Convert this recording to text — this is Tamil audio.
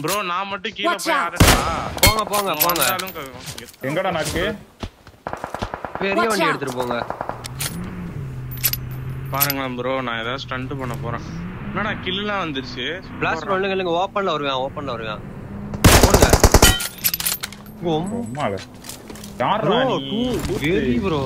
ப்ரோ நான் மட்டும் கீழ போய் out. போங்க போங்க போங்க. எங்கடா நாக்கு? பெரிய வண்டி எடுத்துட்டு போங்க. பாருங்களேன் ப்ரோ நான் ஏதாவது ஸ்டண்ட் பண்ண போறேன். என்னடா கில்லாம் வந்துருச்சு? பிளாஸ்ட் பண்ணுங்க இல்லங்க ஓப்பன்ல வருவேன் ஓப்பன்ல வருவேன். போடுங்க. சும்மா யாரா ப்ரோ நீ? Very bro